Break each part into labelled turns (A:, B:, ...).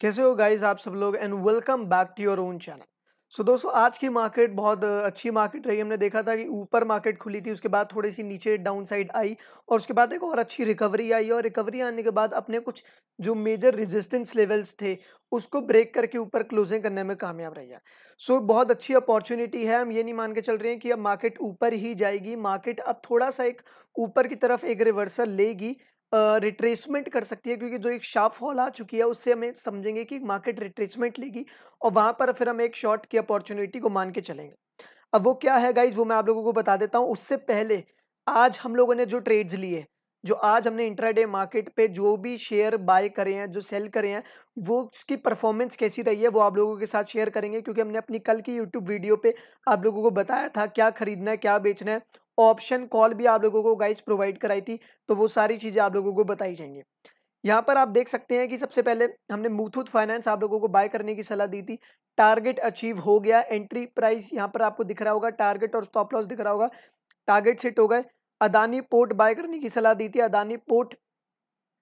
A: कैसे हो गाइस आप सब लोग and welcome back to your own channel so दोस्तों आज की मार्केट बहुत अच्छी मार्केट रही। हमने देखा था कि ऊपर मार्केट खुली थी उसके बाद थोड़ी सी नीचे डाउन साइड आई और उसके बाद एक और अच्छी रिकवरी आई और रिकवरी आने के बाद अपने कुछ जो मेजर रेजिस्टेंस लेवल्स थे उसको ब्रेक करके ऊपर क्लोजिंग करने में कामयाब रही है। सो so, बहुत अच्छी अपॉर्चुनिटी है। हम ये नहीं मान के चल रहे हैं कि अब मार्केट ऊपर ही जाएगी। मार्केट अब थोड़ा सा एक ऊपर की तरफ़ एक रिवर्सल लेगी। रिट्रेसमेंट कर सकती है, क्योंकि जो एक शार्प फॉल आ चुकी है, उससे हमें समझेंगे कि मार्केट रिट्रेसमेंट लेगी और वहाँ पर फिर हम एक शॉर्ट की अपॉर्चुनिटी को मान के चलेंगे। अब वो क्या है गाइज़ वो मैं आप लोगों को बता देता हूँ। उससे पहले आज हम लोगों ने जो ट्रेड्स लिए, जो आज हमने इंट्राडे मार्केट पे जो भी शेयर बाय करे हैं, जो सेल करे हैं, वो उसकी परफॉर्मेंस कैसी रही है, वो आप लोगों के साथ शेयर करेंगे, क्योंकि हमने अपनी कल की यूट्यूब वीडियो पे आप लोगों को बताया था क्या खरीदना है, क्या बेचना है ऑप्शन कॉल भी आप लोगों को गाइस प्रोवाइड कराई थी तो वो सारी चीज़ें आप लोगों को बताई जाएँगी। यहाँ पर आप देख सकते हैं कि सबसे पहले हमने मुथूट फाइनेंस आप लोगों को बाय करने की सलाह दी थी। टारगेट अचीव हो गया एंट्री प्राइस यहाँ पर आपको दिख रहा होगा टारगेट और स्टॉप लॉस दिख रहा होगा। टारगेट सेट हो गए अदानी पोर्ट बाय करने की सलाह दी थी। अदानी पोर्ट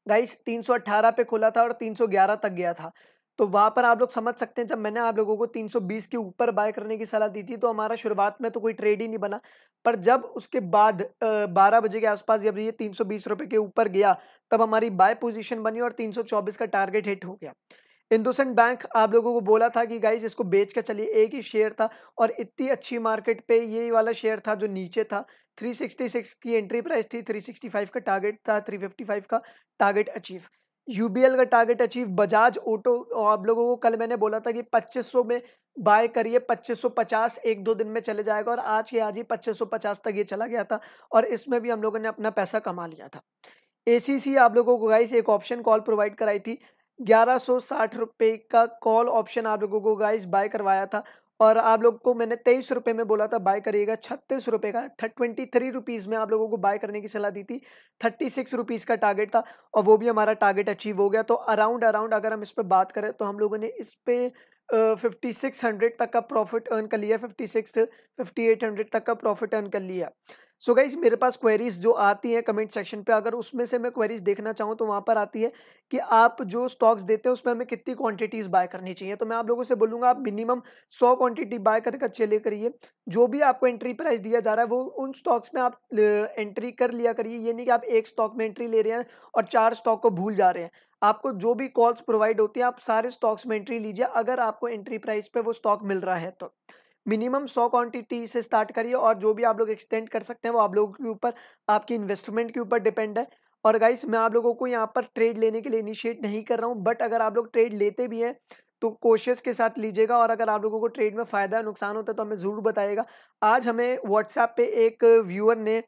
A: गाइस 318 पे खुला था और 311 तक गया था। तो वहाँ पर आप लोग समझ सकते हैं, जब मैंने आप लोगों को 320 के ऊपर बाय करने की सलाह दी थी तो हमारा शुरुआत में तो कोई ट्रेड ही नहीं बना। पर जब उसके बाद बारह बजे के आसपास जब ये तीन सौ के ऊपर गया, तब हमारी बाय पोजीशन बनी और 324 का टारगेट हिट हो गया। इंदुसेंट बैंक आप लोगों को बोला था कि गाइज़ इसको बेच कर चलिए। एक ही शेयर था और इतनी अच्छी मार्केट पे ये वाला शेयर था जो नीचे था। 366 की एंट्री प्राइस थी 365 का टारगेट था 355 का टारगेट अचीव। यूबीएल का टारगेट अचीव बजाज ऑटो आप लोगों को कल मैंने बोला था कि 2500 में बाय करिए 2550 एक दो दिन में चले जाएगा, और आज के आज ही 2550 तक ये चला गया था, और इसमें भी हम लोगों ने अपना पैसा कमा लिया था। एसीसी आप लोगों को गाइस एक ऑप्शन कॉल प्रोवाइड कराई थी, ग्यारह सौ साठ का कॉल ऑप्शन आप लोगों को गाइस बाय करवाया था और आप लोग को मैंने तेईस रुपये में बोला था, बाय करिएगा। छत्तीस रुपये का ट्वेंटी थ्री रुपीज़ में आप लोगों को बाय करने की सलाह दी थी। थर्टी सिक्स रुपीज़ का टारगेट था और वो भी हमारा टारगेट अचीव हो गया। तो अराउंड अराउंड अगर हम इस पर बात करें तो हम लोगों ने इस पर फिफ्टी सिक्स हंड्रेड तक का प्रॉफिट अर्न कर लिया fifty six fifty eight hundred तक का प्रॉफिट अर्न कर लिया। सो so गाइज़ मेरे पास क्वेरीज जो आती हैं कमेंट सेक्शन पे, अगर उसमें से मैं क्वेरीज देखना चाहूँ तो वहाँ पर आती है कि आप जो स्टॉक्स देते हैं, उसमें हमें कितनी क्वांटिटीज बाय करनी चाहिए। तो मैं आप लोगों से बोलूँगा, आप मिनिमम सौ क्वांटिटी बाय करके चले करिए जो भी आपको एंट्री प्राइस दिया जा रहा है, वो उन स्टॉक्स में आप एंट्री कर लिया करिए। ये नहीं कि आप एक स्टॉक में एंट्री ले रहे हैं और चार स्टॉक को भूल जा रहे हैं। आपको जो भी कॉल्स प्रोवाइड होती है, आप सारे स्टॉक्स में एंट्री लीजिए। अगर आपको एंट्री प्राइस पे वो स्टॉक मिल रहा है तो मिनिमम सौ क्वांटिटी से स्टार्ट करिए और जो भी आप लोग एक्सटेंड कर सकते हैं, वो आप लोगों के ऊपर, आपकी इन्वेस्टमेंट के ऊपर डिपेंड है। और गाइस मैं आप लोगों को यहाँ पर ट्रेड लेने के लिए इनिशिएट नहीं कर रहा हूँ बट अगर आप लोग ट्रेड लेते भी हैं तो कोशिश के साथ लीजिएगा और अगर आप लोगों को ट्रेड में फ़ायदा नुकसान होता है तो हमें ज़रूर बताइएगा। आज हमें व्हाट्सएप पे एक व्यूअर ने,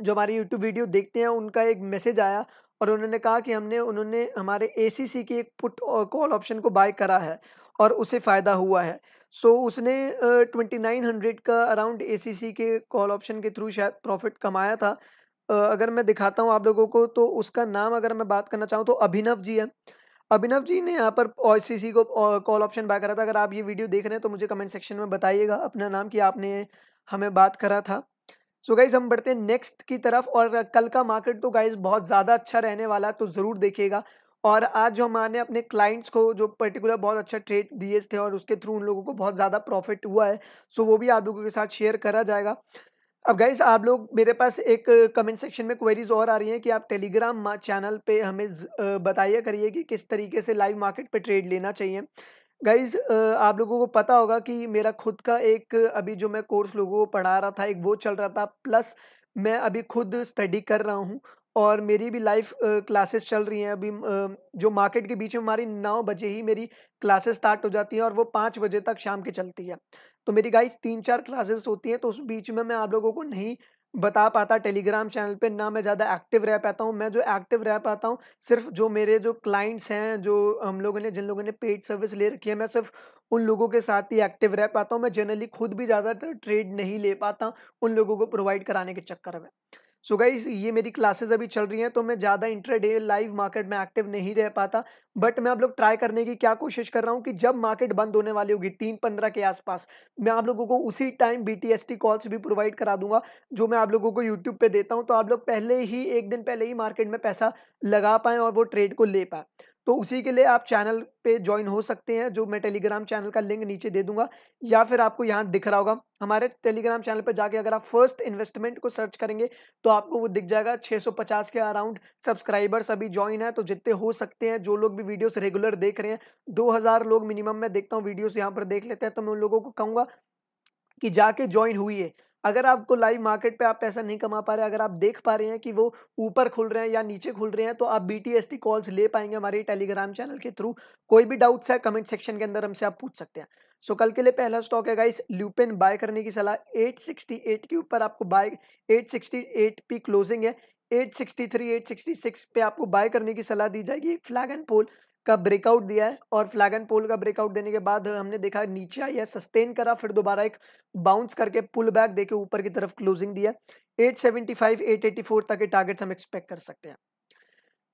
A: जो हमारी यूट्यूब वीडियो देखते हैं, उनका एक मैसेज आया और उन्होंने कहा कि हमने उन्होंने हमारे ए की एक पुट कॉल ऑप्शन को बाय करा है और उसे फ़ायदा हुआ है। सो so, उसने ट्वेंटी नाइन हंड्रेड का अराउंड एसीसी के कॉल ऑप्शन के थ्रू शायद प्रॉफिट कमाया था। uh, अगर मैं दिखाता हूँ आप लोगों को तो उसका नाम अगर मैं बात करना चाहूँ तो अभिनव जी है। अभिनव जी ने यहाँ पर सी को कॉल ऑप्शन बाय करा था। अगर आप ये वीडियो देख रहे हैं तो मुझे कमेंट सेक्शन में बताइएगा अपना नाम कि आपने हमें बात करा था। सो so गाइज़ हम बढ़ते हैं नेक्स्ट की तरफ़ और कल का मार्केट तो गाइज़ बहुत ज़्यादा अच्छा रहने वाला है तो ज़रूर देखिएगा। और आज जो हमारे अपने क्लाइंट्स को जो पर्टिकुलर बहुत अच्छा ट्रेड दिए थे और उसके थ्रू उन लोगों को बहुत ज़्यादा प्रॉफिट हुआ है सो so वो भी आप लोगों के साथ शेयर करा जाएगा। अब गाइज़ आप लोग मेरे पास एक कमेंट सेक्शन में क्वेरीज और आ रही हैं कि आप टेलीग्राम चैनल पे हमें बताइए करिए कि किस तरीके से लाइव मार्केट पे ट्रेड लेना चाहिए। गाइज़ आप लोगों को पता होगा कि मेरा खुद का एक, अभी जो मैं कोर्स लोगों को पढ़ा रहा था, एक वो चल रहा था, प्लस मैं अभी खुद स्टडी कर रहा हूँ और मेरी भी लाइव क्लासेस चल रही हैं। अभी जो मार्केट के बीच में हमारी नौ बजे ही मेरी क्लासेस स्टार्ट हो जाती हैं और वो पाँच बजे तक शाम की चलती है। तो मेरी गाइस तीन चार क्लासेस होती हैं तो उस बीच में मैं आप लोगों को नहीं बता पाता टेलीग्राम चैनल पे, ना मैं ज़्यादा एक्टिव रह पाता हूँ। मैं जो एक्टिव रह पाता हूँ, सिर्फ़ जो मेरे जो क्लाइंट्स हैं, जो हम लोगों ने, जिन लोगों ने पेड सर्विस ले रखी है, मैं सिर्फ़ उन लोगों के साथ ही एक्टिव रह पाता हूँ। मैं जनरली खुद भी ज़्यादातर ट्रेड नहीं ले पाता उन लोगों को प्रोवाइड कराने के चक्कर में। सो गई ये मेरी क्लासेस अभी चल रही हैं तो मैं ज़्यादा इंट्राडे लाइव मार्केट में एक्टिव नहीं रह पाता। बट मैं आप लोग ट्राई करने की क्या कोशिश कर रहा हूँ कि जब मार्केट बंद होने वाली होगी तीन पंद्रह के आसपास, मैं आप लोगों को उसी टाइम बी टी कॉल्स भी प्रोवाइड करा दूँगा, जो मैं आप लोगों को यूट्यूब पर देता हूँ तो आप लोग पहले ही, एक दिन पहले ही मार्केट में पैसा लगा पाएँ और वो ट्रेड को ले पाए। तो उसी के लिए आप चैनल पे ज्वाइन हो सकते हैं, जो मैं टेलीग्राम चैनल का लिंक नीचे दे दूँगा, या फिर आपको यहाँ दिख रहा होगा, हमारे टेलीग्राम चैनल पे जाके अगर आप फ़र्स्ट इन्वेस्टमेंट को सर्च करेंगे तो आपको वो दिख जाएगा 650 के अराउंड सब्सक्राइबर्स अभी ज्वाइन है तो जितने हो सकते हैं, जो लोग भी वीडियोस रेगुलर देख रहे हैं 2000 लोग मिनिमम मैं देखता हूँ वीडियोस यहाँ पर देख लेते हैं तो मैं उन लोगों को कहूँगा कि जाके ज्वाइन हुई है। अगर आपको लाइव मार्केट पे आप पैसा नहीं कमा पा रहे अगर आप देख पा रहे हैं कि वो ऊपर खुल रहे हैं या नीचे खुल रहे हैं तो आप बी टी कॉल्स ले पाएँगे हमारे टेलीग्राम चैनल के थ्रू कोई भी डाउट्स है कमेंट सेक्शन के अंदर हमसे आप पूछ सकते हैं। सो so, कल के लिए पहला स्टॉक है गाइस ल्यूपिन बाय करने की सलाह। 868 के ऊपर आपको बाय 868 पी क्लोजिंग है। 863 866 पे आपको बाय करने की सलाह दी जाएगी। फ्लैग एंड पोल का ब्रेकआउट दिया है और फ्लैग एंड पोल का ब्रेकआउट देने के बाद हमने देखा नीचे है सस्टेन करा, फिर दोबारा एक बाउंस करके पुल बैक देके ऊपर की तरफ़ क्लोजिंग दिया 875 884 तक के टारगेट्स हम एक्सपेक्ट कर सकते हैं।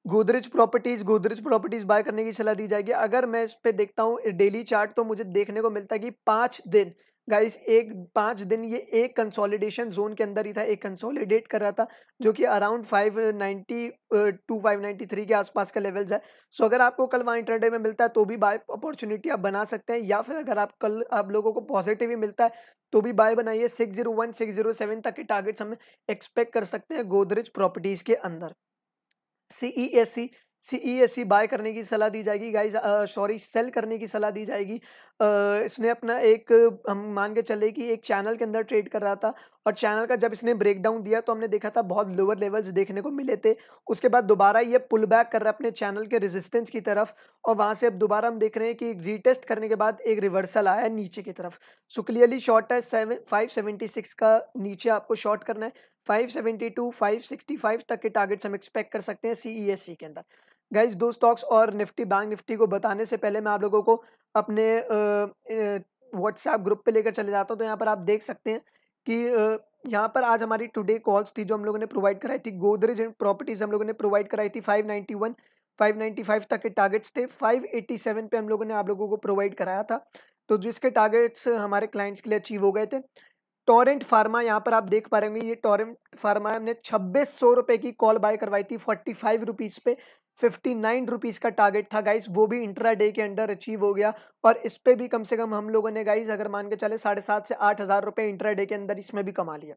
A: Godrej properties Godrej properties buy करने की सलाह दी जाएगी। अगर मैं इस पर देखता हूँ डेली चार्ट तो मुझे देखने को मिलता है कि पाँच दिन गाइस एक पाँच दिन ये एक कंसोलिडेशन जोन के अंदर ही था, एक कंसोलिडेट कर रहा था, जो कि around five ninety two five ninety three के आसपास का लेवल्स है। सो अगर आपको कल वहाँ इंटरडे में मिलता है तो भी बाय अपॉर्चुनिटी आप बना सकते हैं, या फिर अगर आप कल आप लोगों को पॉजिटिव ही मिलता है तो भी बाय बनाइए। Six zero one six zero seven तक के टारगेट्स हम एक्सपेक्ट कर सकते हैं गोदरेज प्रॉपर्टीज़ के अंदर। CE S C C E buy करने की सलाह दी जाएगी। गाइज़ सॉरी सेल करने की सलाह दी जाएगी। uh, इसने अपना एक हम मान के चले कि एक चैनल के अंदर ट्रेड कर रहा था और चैनल का जब इसने ब्रेकडाउन दिया तो हमने देखा था बहुत लोअर लेवल्स देखने को मिले थे। उसके बाद दोबारा ये पुल बैक कर रहा है अपने चैनल के रेजिस्टेंस की तरफ़ और वहाँ से अब दोबारा हम देख रहे हैं कि रीटेस्ट करने के बाद एक रिवर्सल आया है नीचे की तरफ़। सो क्लियरली शॉर्ट है सेवन फाइव सेवेंटी सिक्स का नीचे आपको शॉर्ट करना है। Five seventy two five sixty five तक के टारगेट्स हम एक्सपेक्ट कर सकते हैं सी के अंदर। गाइज़ दो स्टॉक्स और निफ्टी बैंक निफ्टी को बताने से पहले मैं आप लोगों को अपने व्हाट्सएप ग्रुप पे लेकर चले जाता हूँ। तो यहाँ पर आप देख सकते हैं कि यहाँ पर आज हमारी टुडे कॉल्स थी जो हम लोगों ने प्रोवाइड कराई थी। गोदरेज एंड प्रॉपर्टीज़ हम लोगों ने प्रोवाइड कराई थी 591 595 तक के टारगेट्स थे। 587 पे हम लोगों ने आप लोगों को प्रोवाइड कराया था। तो जिसके टारगेट्स हमारे क्लाइंट्स के लिए अचीव हो गए थे। टोरेंट फार्मा, यहाँ पर आप देख पा रहे होंगे, ये टोरेंट फार्मा हमने छब्बीस सौ रुपए की कॉल बाय करवाई थी, फोर्टी फाइव रुपीज़ पे, फिफ्टी नाइन रुपीज़ का टारगेट था, गाइस, वो भी इंट्रा डे के अंडर अचीव हो गया, और इस पर भी कम से कम हम लोगों ने, गाइस, अगर मान के चले साढ़े सात से आठ हज़ार रुपए इंट्रा डे के अंदर इसमें भी कमा लिया।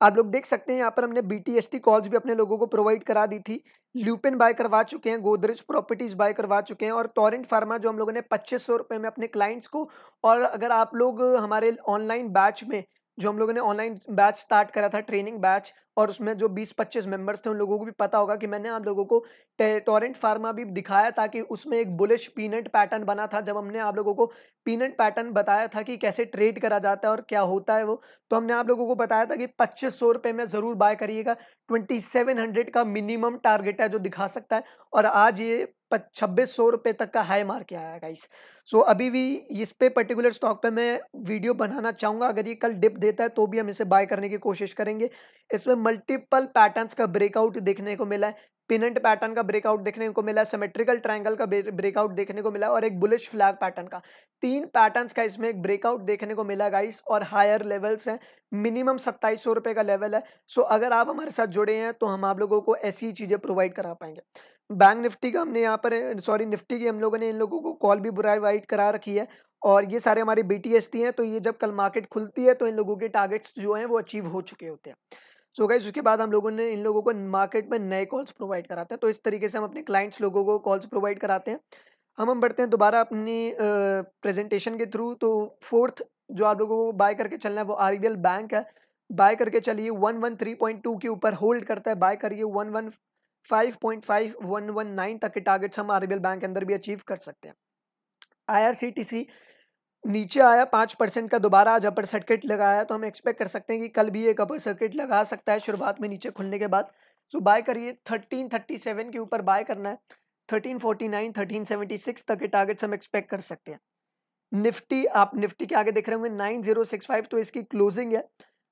A: आप लोग देख सकते हैं यहाँ पर हमने बी टी कॉल्स भी अपने लोगों को प्रोवाइड करा दी थी। ल्यूपिन बाय करवा चुके हैं गोदरेज प्रॉपर्टीज़ बाय करवा चुके हैं और टॉरेंट फार्मा जो हम लोगों ने पच्चीस सौ रुपए में अपने क्लाइंट्स को और अगर आप लोग हमारे ऑनलाइन बैच में जो हम लोगों ने ऑनलाइन बैच स्टार्ट करा था ट्रेनिंग बैच और उसमें जो 20-25 मेंबर्स थे, उन लोगों को भी पता होगा कि मैंने आप लोगों को टोरेंट फार्मा भी दिखाया था कि उसमें एक बुलिश पीनट पैटर्न बना था। जब हमने आप लोगों को पीनट पैटर्न बताया था कि कैसे ट्रेड करा जाता है और क्या होता है वो तो हमने आप लोगों को बताया था कि पच्चीस सौ रुपये में ज़रूर बाय करिएगा। ट्वेंटी सेवन हंड्रेड का मिनिमम टारगेट है जो दिखा सकता है। और आज ये छब्बीस सौ रुपये तक का हाई मार के आया गाइस सो so, अभी भी इस पे पर्टिकुलर स्टॉक पे मैं वीडियो बनाना चाहूँगा। अगर ये कल डिप देता है तो भी हम इसे बाय करने की कोशिश करेंगे। इसमें मल्टीपल पैटर्न्स का ब्रेकआउट देखने को मिला है। पिनंट पैटर्न का ब्रेकआउट देखने को मिला सिमेट्रिकल ट्रायंगल का ब्रेकआउट देखने को मिला और एक बुलिश फ्लैग पैटर्न का। तीन पैटर्न्स का इसमें एक ब्रेकआउट देखने को मिला गाइस और हायर लेवल्स हैं। मिनिमम सत्ताईस सौ रुपए का लेवल है। सो अगर आप हमारे साथ जुड़े हैं तो हम आप लोगों को ऐसी चीज़ें प्रोवाइड करा पाएँगे। बैंक निफ्टी का हमने यहाँ पर सॉरी निफ्टी की हम लोगों ने इन लोगों को कॉल भी प्रोवाइड करा रखी है। और ये सारे हमारे बी टी हैं तो ये जब कल मार्केट खुलती है तो इन लोगों के टारगेट्स जो हैं, वो अचीव हो चुके होते हैं। सो गाइज़ उसके बाद हम लोगों ने, इन लोगों को मार्केट में नए कॉल्स प्रोवाइड कराते हैं। तो इस तरीके से हम अपने क्लाइंट्स लोगों को कॉल्स प्रोवाइड कराते हैं। हम हम बढ़ते हैं दोबारा अपनी प्रेजेंटेशन के थ्रू तो फोर्थ जो आप लोगों को बाय करके चलना है, वो आरबीएल बैंक है। बाय करके चलिए one one three point two के ऊपर होल्ड करता है। बाय करिए one one five point five one one nine तक के टारगेट्स हम आरबीएल बैंक के अंदर भी अचीव कर सकते हैं। आईआरसीटीसी नीचे आया, पाँच परसेंट का दोबारा आज अपर सर्किट लगाया तो हम एक्सपेक्ट कर सकते हैं कि कल भी एक अपर सर्किट लगा सकता है शुरुआत में नीचे खुलने के बाद। सो बाय करिए। थर्टीन थर्टी सेवन के ऊपर बाय करना है। Thirteen forty nine thirteen seventy six तक के टारगेट्स हम एक्सपेक्ट कर सकते हैं। निफ्टी, आप निफ्टी के आगे देख रहे होंगे नाइन ज़ीरो सिक्स फाइव तो इसकी क्लोजिंग है।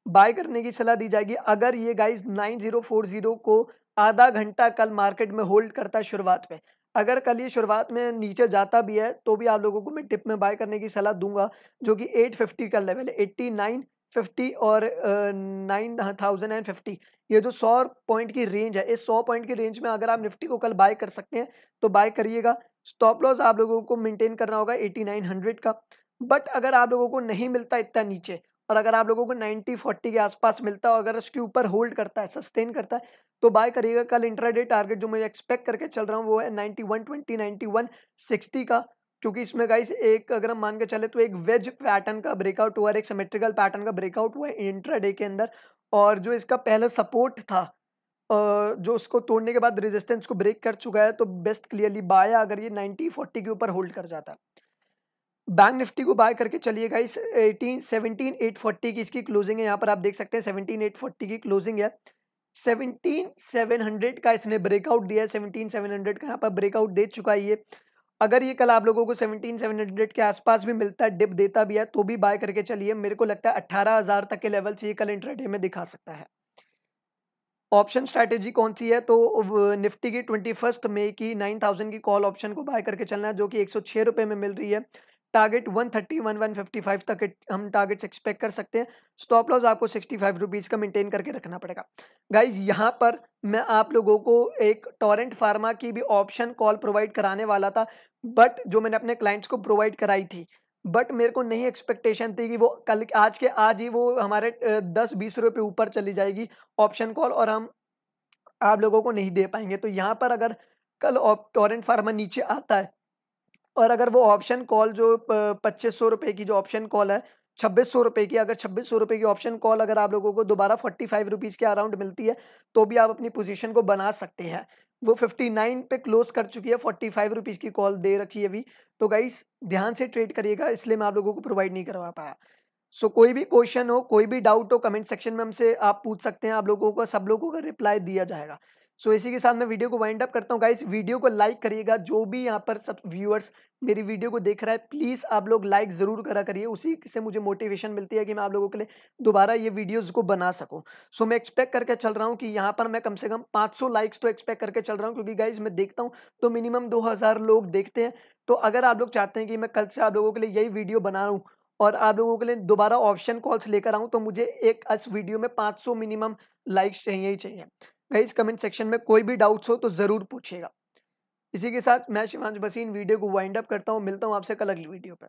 A: बाय करने की सलाह दी जाएगी। अगर ये guys nine zero four zero को आधा घंटा कल मार्केट में होल्ड करता है शुरुआत में अगर कल ये शुरुआत में नीचे जाता भी है तो भी आप लोगों को मैं टिप में बाय करने की सलाह दूँगा, जो कि 850 का लेवल है। 89 फिफ्टी और नाइन थाउज़ेंड एंड फिफ्टी। ये जो सौ पॉइंट की रेंज है, इस सौ पॉइंट की रेंज में अगर आप निफ्टी को कल बाय कर सकते हैं तो बाय करिएगा। स्टॉप लॉस आप लोगों को मेंटेन करना होगा एटी नाइन हंड्रेड का। बट अगर आप लोगों को नहीं मिलता इतना नीचे, और अगर आप लोगों को 90 40 के आसपास मिलता है अगर उसके ऊपर होल्ड करता है, सस्टेन करता है तो बाय करिएगा कल इंट्राडे टारगेट जो मैं एक्सपेक्ट करके चल रहा हूँ, वो है 91 20 91 60 का। क्योंकि इसमें गाइस एक अगर हम मान के चले तो एक वेज पैटर्न का ब्रेकआउट हुआ है एक सिमेट्रिकल पैटर्न का ब्रेकआउट हुआ है इंट्राडे के अंदर। और जो इसका पहला सपोर्ट था जो उसको तोड़ने के बाद रेजिस्टेंस को ब्रेक कर चुका है तो बेस्ट क्लियरली बाय अगर ये 90 40 के ऊपर होल्ड कर जाता। बैंक निफ्टी को बाय करके चलिएगा इस एटीन सेवनटीन एट फोर्टी की इसकी क्लोजिंग है। यहाँ पर आप देख सकते हैं सेवनटीन एट फोर्टी की क्लोजिंग है। सेवनटीन सेवन हंड्रेड का इसने ब्रेकआउट दिया है। सेवनटीन सेवन हंड्रेड का यहाँ पर ब्रेकआउट दे चुका है ये। अगर ये कल आप लोगों को सेवनटीन सेवन हंड्रेड के आसपास भी मिलता है डिप देता भी है तो भी बाय करके चलिए। मेरे को लगता है अट्ठारह हज़ार तक के लेवल से ये कल इंटरडे में दिखा सकता है। ऑप्शन स्ट्रैटेजी कौन सी है? तो निफ्टी की ट्वेंटी फ़र्स्ट मे की नाइन थाउज़ेंड की कॉल ऑप्शन को बाय करके चलना है, जो कि एक सौ छः रुपये में मिल रही है। टारगेट 130 155 तक हम टारगेट्स एक्सपेक्ट कर सकते हैं। स्टॉप लॉस आपको 65 रुपीज़ का मेंटेन करके रखना पड़ेगा। गाइज़ यहाँ पर मैं आप लोगों को एक टॉरेंट फार्मा की भी ऑप्शन कॉल प्रोवाइड कराने वाला था बट जो मैंने अपने क्लाइंट्स को प्रोवाइड कराई थी बट मेरे को नहीं एक्सपेक्टेशन थी कि वो कल, आज के, आज ही वो हमारे दस बीस रुपये ऊपर चली जाएगी ऑप्शन कॉल और हम आप लोगों को नहीं दे पाएँगे। तो यहाँ पर अगर कल टॉरेंट फार्मा नीचे आता है और अगर वो ऑप्शन कॉल जो पच्चीस सौ रुपये की जो ऑप्शन कॉल है छब्बीस सौ रुपये की अगर छब्बीस सौ रुपये की ऑप्शन कॉल अगर आप लोगों को दोबारा फोर्टी फाइव रुपीज़ के अराउंड मिलती है तो भी आप अपनी पोजीशन को बना सकते हैं। वो फिफ्टी नाइन पे क्लोज कर चुकी है फोर्टी फाइव रुपीज़ की कॉल दे रखी है अभी। तो गाइस ध्यान से ट्रेड करिएगा इसलिए मैं आप लोगों को प्रोवाइड नहीं करवा पाया। सो so, कोई भी क्वेश्चन हो कोई भी डाउट हो कमेंट सेक्शन में हमसे आप पूछ सकते हैं आप लोगों को सब लोगों का रिप्लाई दिया जाएगा। सो इसी के साथ मैं वीडियो को वाइंड अप करता हूँ गाइस वीडियो को लाइक करिएगा। जो भी यहाँ पर सब व्यूअर्स मेरी वीडियो को देख रहा है प्लीज़ आप लोग लाइक ज़रूर करा करिए। उसी से मुझे मोटिवेशन मिलती है कि मैं आप लोगों के लिए दोबारा ये वीडियोज़ को बना सकूँ। सो so, मैं एक्सपेक्ट करके चल रहा हूँ कि यहाँ पर मैं कम से कम पाँच सौ लाइक्स तो एक्सपेक्ट करके चल रहा हूँ क्योंकि गाइज़ मैं देखता हूँ तो मिनिमम दो हज़ार लोग देखते हैं। तो अगर आप लोग चाहते हैं कि मैं कल से आप लोगों के लिए यही वीडियो बना रहा हूँ और आप लोगों के लिए दोबारा ऑप्शन कॉल्स लेकर आऊँ तो मुझे एक इस वीडियो में 500 मिनिमम लाइक्स चाहिए ही चाहिए। गाइज़ कमेंट सेक्शन में कोई भी डाउट्स हो तो ज़रूर पूछिएगा। इसी के साथ मैं शिवांश बसीन वीडियो को वाइंड अप करता हूँ। मिलता हूँ आपसे कल अगली वीडियो पर